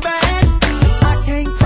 I can't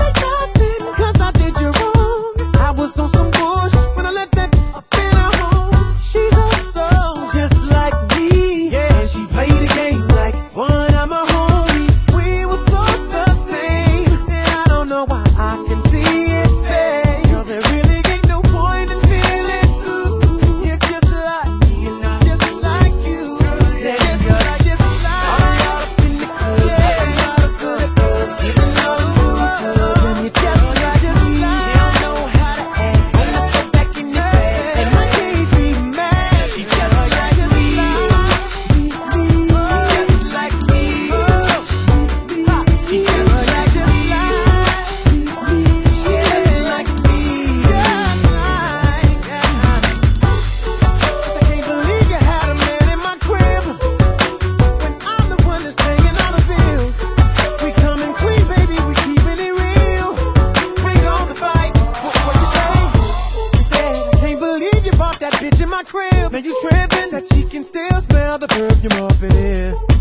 still smell the perfume up in here.